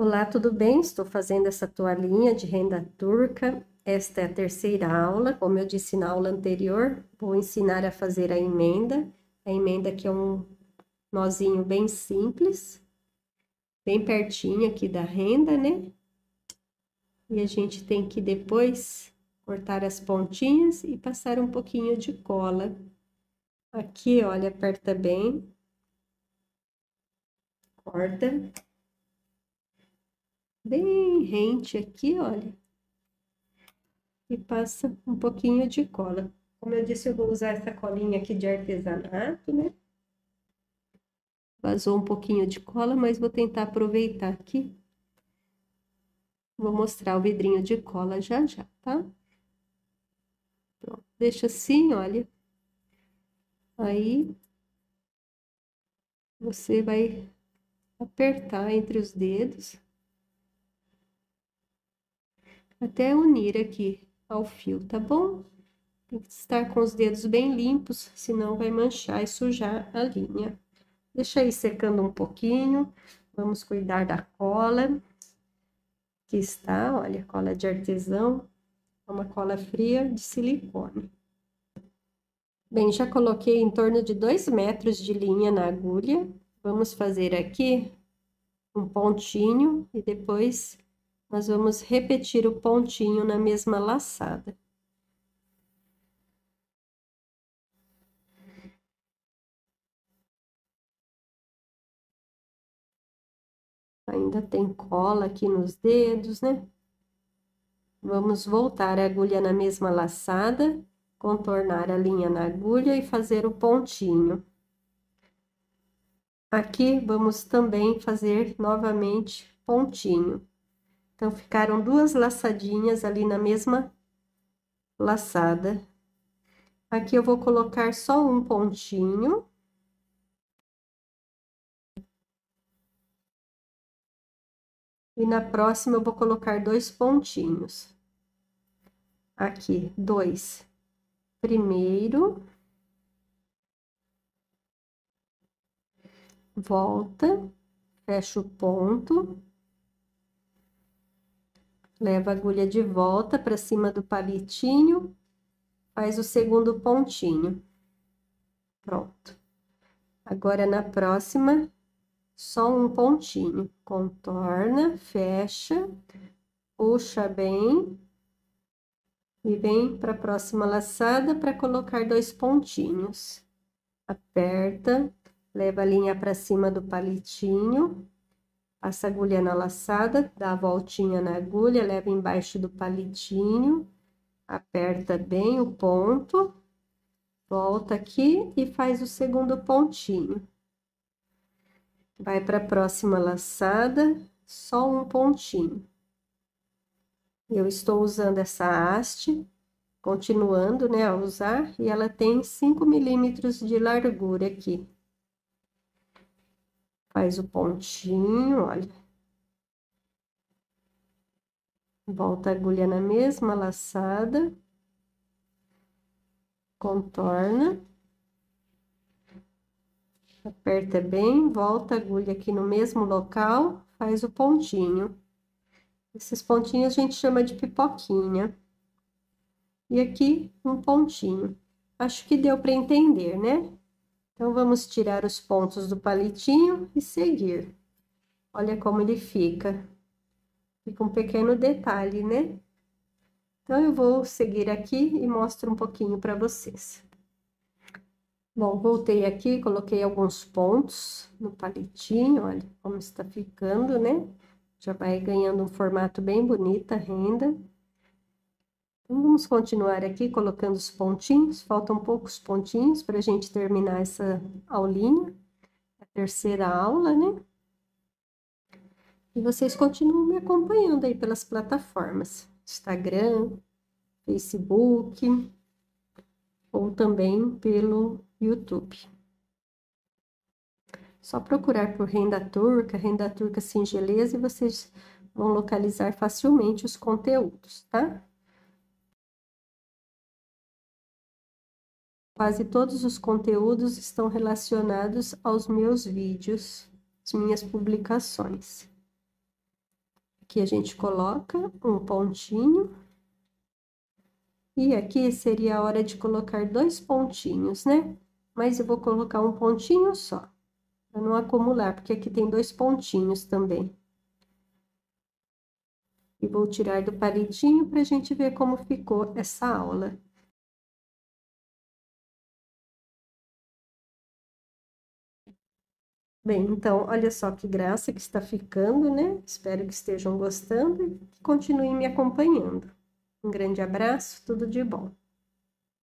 Olá, tudo bem? Estou fazendo essa toalhinha de renda turca. Esta é a terceira aula. Como eu disse na aula anterior, vou ensinar a fazer a emenda. A emenda que é um nozinho bem simples, bem pertinho aqui da renda, né? E a gente tem que depois cortar as pontinhas e passar um pouquinho de cola. Aqui, olha, aperta bem. Corta bem rente aqui, olha. E passa um pouquinho de cola. Como eu disse, eu vou usar essa colinha aqui de artesanato, né? Vazou um pouquinho de cola, mas vou tentar aproveitar aqui. Vou mostrar o vidrinho de cola já já, tá? Pronto, deixa assim, olha. Aí, você vai apertar entre os dedos até unir aqui ao fio, tá bom? Tem que estar com os dedos bem limpos, senão vai manchar e sujar a linha. Deixa aí secando um pouquinho, vamos cuidar da cola. Aqui está, olha, cola de artesão, é uma cola fria de silicone. Bem, já coloquei em torno de dois metros de linha na agulha. Vamos fazer aqui um pontinho e depois nós vamos repetir o pontinho na mesma laçada. Ainda tem cola aqui nos dedos, né? Vamos voltar a agulha na mesma laçada, contornar a linha na agulha e fazer o pontinho. Aqui, vamos também fazer novamente pontinho. Então, ficaram duas laçadinhas ali na mesma laçada. Aqui eu vou colocar só um pontinho. E na próxima eu vou colocar dois pontinhos. Aqui, dois. Primeiro. Volta, fecha o ponto Leva a agulha de volta para cima do palitinho, faz o segundo pontinho. Pronto. Agora, na próxima, só um pontinho. Contorna, fecha, puxa bem e vem para a próxima laçada para colocar dois pontinhos. Aperta, leva a linha para cima do palitinho Passa a agulha na laçada, dá a voltinha na agulha, leva embaixo do palitinho, aperta bem o ponto, volta aqui e faz o segundo pontinho. Vai para a próxima laçada, só um pontinho. Eu estou usando essa haste, continuando, né, a usar, e ela tem 5 milímetros de largura aqui. Faz o pontinho, olha. Volta a agulha na mesma laçada. Contorna. Aperta bem, volta a agulha aqui no mesmo local, faz o pontinho. Esses pontinhos a gente chama de pipoquinha. E aqui um pontinho. Acho que deu para entender, né? Então, vamos tirar os pontos do palitinho e seguir. Olha como ele fica. Fica um pequeno detalhe, né? Então, eu vou seguir aqui e mostro um pouquinho para vocês. Bom, voltei aqui, coloquei alguns pontos no palitinho, olha como está ficando, né? Já vai ganhando um formato bem bonito a renda. Vamos continuar aqui colocando os pontinhos, faltam poucos pontinhos para a gente terminar essa aulinha, a terceira aula, né? E vocês continuam me acompanhando aí pelas plataformas, Instagram, Facebook, ou também pelo YouTube. Só procurar por renda turca, renda turca singeleza e vocês vão localizar facilmente os conteúdos, tá? Quase todos os conteúdos estão relacionados aos meus vídeos, as minhas publicações. Aqui a gente coloca um pontinho. E aqui seria a hora de colocar dois pontinhos, né? Mas eu vou colocar um pontinho só, para não acumular, porque aqui tem dois pontinhos também. E vou tirar do palitinho para a gente ver como ficou essa aula. Bem, então, olha só que graça que está ficando, né? Espero que estejam gostando e continuem me acompanhando. Um grande abraço, tudo de bom.